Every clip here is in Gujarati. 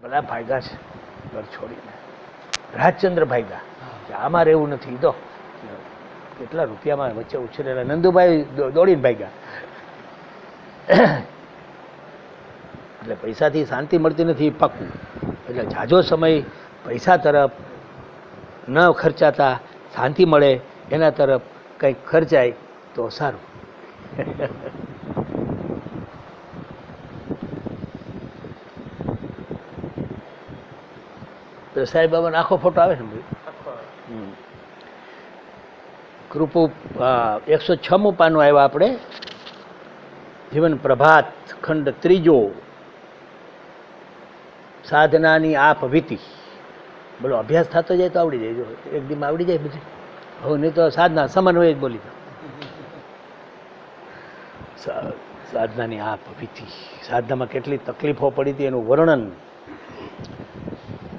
બધા ભાગ્યા છે, ઘર છોડીને. રાજચંદ્ર ભાગ્યા કે આમાં રહેવું નથી તો કેટલા રૂપિયામાં વચ્ચે ઉછરેલા નંદુભાઈ દોડીને ભાગ્યા એટલે પૈસાથી શાંતિ મળતી નથી, પાક્કું. એટલે જાજો સમય પૈસા તરફ ન ખર્ચાતા, શાંતિ મળે, એના તરફ કંઈક ખર્ચાય તો સારું. તો સાહેબ બાબાનો આખો ફોટો આવે છે ને ભાઈ. કૃપુ એકસો છમું પાનું આવ્યા આપણે. જીવન પ્રભાત ખંડ ત્રીજો. સાધનાની આપ વીતી. બોલો, અભ્યાસ થતો જાય તો આવડી જાય. એક દીમાં આવડી જાય બધું હવે નહીં તો સાધના સમન્વય જ બોલી દો સાધનાની આપ વીતી. સાધનામાં કેટલી તકલીફો પડી હતી એનું વર્ણન.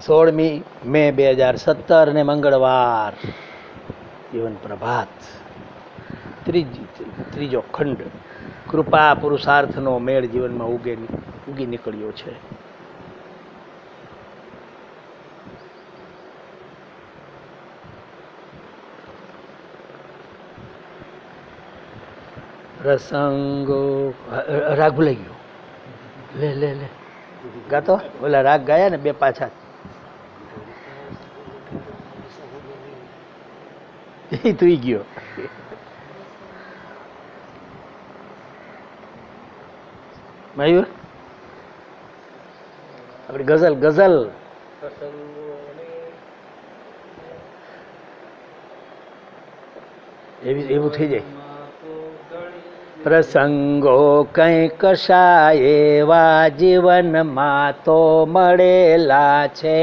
સોળમી મે બે હજાર સત્તર ને મંગળવાર. જીવન પ્રભાત. ત્રીજી ત્રીજો ખંડ. કૃપા પુરુષાર્થનો મેળ જીવનમાં ઉગે ઉગી નીકળ્યો છે. પ્રસંગો રાગ ભૂલાઈ ગયો. લે લે લે. ગાતો? ઓલા રાગ ગાયા ને બે પાછા. તું ગયો મયુર આપણી ગઝલ ગઝલ એવી એવું થઈ જાય પ્રસંગો કંઈ કશા એવા જીવનમાં તો મળેલા છે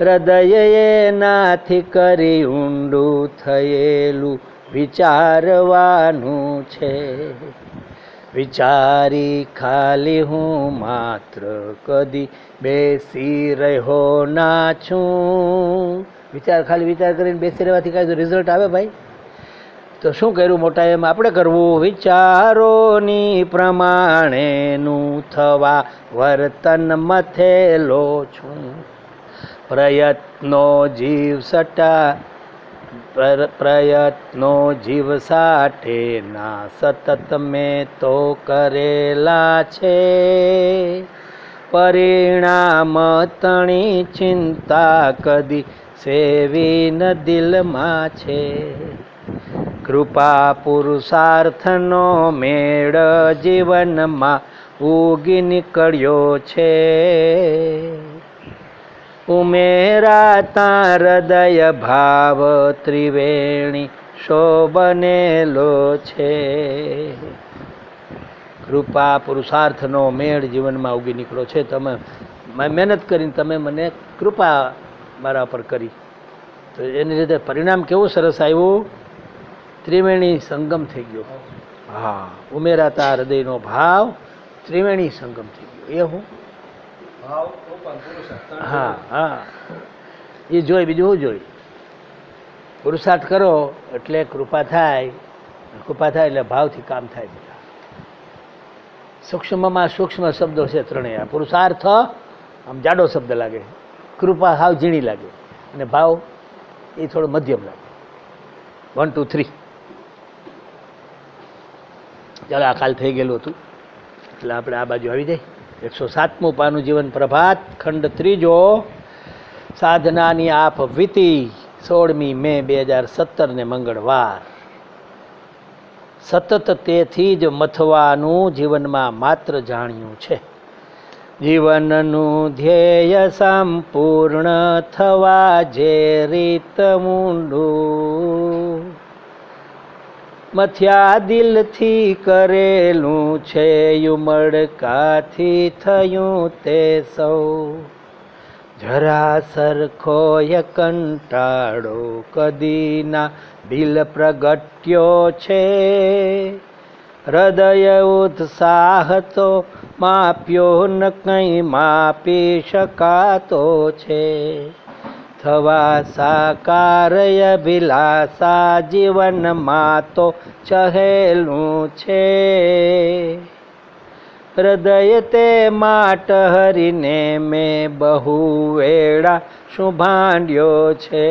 હૃદયે નાથી કરી ઊંડું થયેલું વિચારવાનું છે. વિચારી ખાલી હું માત્ર કદી બેસી રહ્યો ના છું. વિચાર ખાલી વિચાર કરીને બેસી રહેવાથી કાંઈ રિઝલ્ટ આવે ભાઈ. તો શું કર્યું મોટા એમ? આપણે કરવું વિચારોની પ્રમાણેનું થવા વર્તન મથેલો છું. પ્રયત્નો જીવ સટા પ્રયત્નો જીવ સાઠે ના સતત મેં તો કરેલા છે. પરિણામ તણી ચિંતા કદી સેવી ન દિલમાં છે. કૃપા પુરુષાર્થનો મેળ જીવનમાં ઉગી નીકળ્યો છે. ઉમેરાતા હૃદય ભાવ ત્રિવેણી શોભનેલો છે કૃપા પુરુષાર્થનો મેળ જીવનમાં ઉગી નીકળ્યો છે. તમે મેં, મહેનત કરીને તમે મને કૃપા મારા પર કરી. તો એની રીતે પરિણામ કેવું સરસ આવ્યું? ત્રિવેણી સંગમ થઈ ગયો. હા ઉમેરાતા હૃદયનો ભાવ ત્રિવેણી સંગમ થઈ ગયો. એ હું હા હા. એ જોઈ, બીજું શું જોઈ? પુરુષાર્થ કરો એટલે કૃપા થાય. કૃપા થાય એટલે ભાવથી કામ થાય બધા. સૂક્ષ્મમાં સૂક્ષ્મ શબ્દો છે ત્રણેય. પુરુષાર્થ, આમ જાડો શબ્દ લાગે. કૃપા હાવ ઝીણી લાગે. અને ભાવ, એ થોડો મધ્યમ લાગે. વન ટુ થ્રી ચાલો, આ કાલ થઈ ગયેલું હતું. એટલે આપણે આ બાજુ આવી જાય. એકસો સાતમું પાનું જીવન પ્રભાત, ખંડ ત્રીજો, સાધનાની આપ વીતી, સોળમી મે બે હજાર સત્તરને મંગળવાર. સતત તેથી જ મથવાનું જીવનમાં માત્ર જાણ્યું છે. જીવનનું ધ્યેય સંપૂર્ણ થવા જે રીત મૂંડું મથ્યા દિલથી કરેલું છે યુમડકાથી થયું તે સૌ. જરા સરખોય કંટાળો કદીના દિલ પ્રગટ્યો છે. હૃદય ઉત્સાહ તો માપ્યો ન કંઈ માપી શકાતો છે. થવા સાકારય અભિલાષા જીવનમાં તો ચહેલું છે હૃદય તે માટ હરીને મેં બહુ વેળા શું ભાંડ્યો છે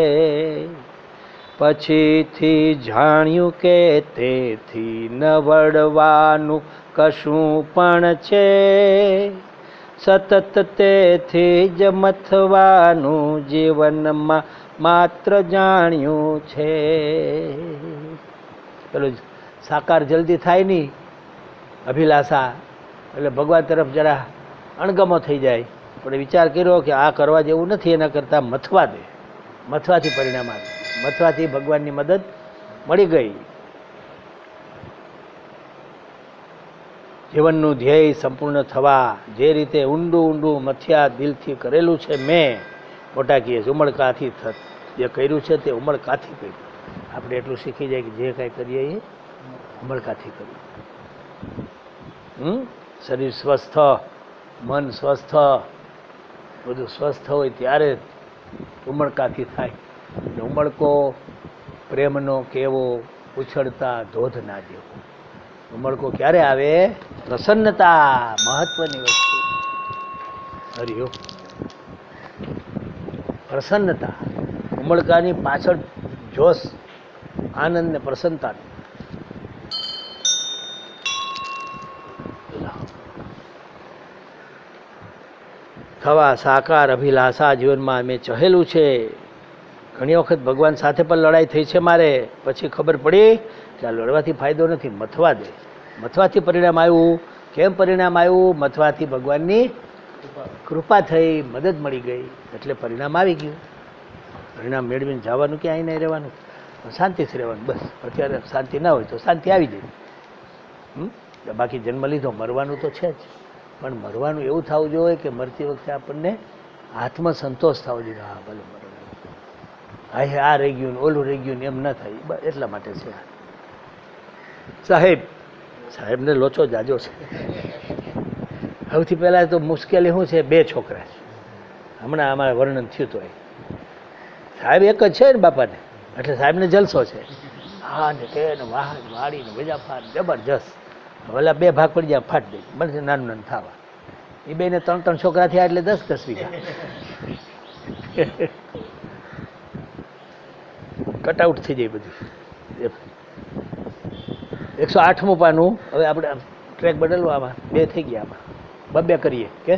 પછીથી જાણ્યું કે તેથી નવડવાનું કશું પણ છે સતત તેથી જ મથવાનું જીવનમાં માત્ર જાણ્યું છે. પેલું સાકાર જલ્દી થાય નહીં, અભિલાષા. એટલે ભગવાન તરફ જરા અણગમો થઈ જાય. પણ વિચાર કર્યો કે આ કરવા જેવું નથી, એના કરતાં મથવા દે. મથવાથી પરિણામ આવે. મથવાથી ભગવાનની મદદ મળી ગઈ. જીવનનું ધ્યેય સંપૂર્ણ થવા જે રીતે ઊંડું ઊંડું મથિયા દિલથી કરેલું છે મેં મોટા કહીએ છીએ, ઉમળકાથી જે કર્યું છે તે ઉમળકાથી કર્યું? આપણે એટલું શીખી જાય કે જે કાંઈ કરીએ એ ઉમળકાથી કર્યું. શરીર સ્વસ્થ મન સ્વસ્થ બધું સ્વસ્થ હોય ત્યારે ઉમળકાથી થાય. અને ઉમળકો પ્રેમનો કેવો ઉછળતા ધોધ ના જેવો. ઉમળકો ક્યારે આવે? પ્રસન્નતા, મહત્વની વસ્તુ. હરિયો પ્રસન્નતા. ઉમળકાની પાછળ જોશ, આનંદ ને પ્રસન્નતા. થવા સાકાર અભિલાષા જીવનમાં મેં ચહેલું છે. ઘણી વખત ભગવાન સાથે પણ લડાઈ થઈ છે મારે. પછી ખબર પડી કે આ લડવાથી ફાયદો નથી, મથવા દે. મથવાથી પરિણામ આવ્યું. કેમ પરિણામ આવ્યું? મથવાથી ભગવાનની કૃપા થઈ, મદદ મળી ગઈ. એટલે પરિણામ આવી ગયું. પરિણામ મેળવીને જવાનું કે અહીં નહીં રહેવાનું. શાંતિથી રહેવાનું, બસ. અત્યારે શાંતિ ના હોય તો શાંતિ આવી જાય? બાકી જન્મ લીધો, મરવાનું તો છે જ. પણ મરવાનું એવું થવું જોઈએ કે મરતી વખતે આપણને આત્મસંતોષ થવો જોઈએ. હા, ભલે મરવાનું. હા આ રહી ગયું ઓલું રહી ગયું એમ ન થાય. એટલા માટે છે. સાહેબ, સાહેબને લોચો જાજો છે. સૌથી પહેલાં તો મુશ્કેલી શું છે? બે છોકરા છે. હમણાં અમારે વર્ણન થયું તો એ. સાહેબ એક જ છે ને બાપાને? એટલે સાહેબને જલસો છે. હા ને તે ને વાહ વાળીને ફાટ જબરજસ્ત. ઓલા બે ભાગ પડી જાય, ફાટ દે બનશે નાનું નાનું થવા. એ બેને ત્રણ ત્રણ છોકરા થયા એટલે દસ દસ વીઘા. કટઆઉટ થઈ જાય બધું. એકસો આઠમું પાનું. હવે આપણે ટ્રેક બદલવામાં બે થઈ ગયા આમાં. બબ્બે કરીએ. કે?